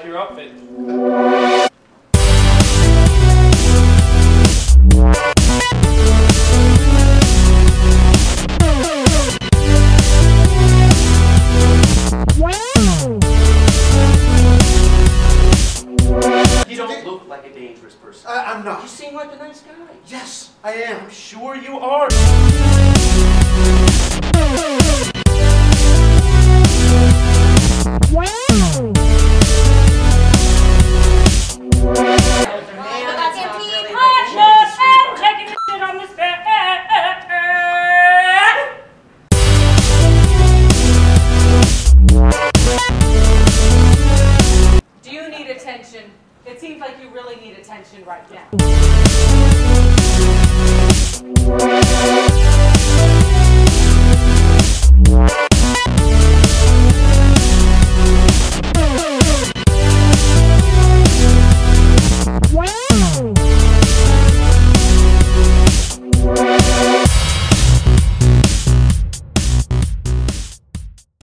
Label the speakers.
Speaker 1: like your outfit.
Speaker 2: I, am
Speaker 3: not. You
Speaker 2: seem like a nice guy.
Speaker 3: Yes, I am. I'm sure you are.
Speaker 4: It seems like you really need attention right now.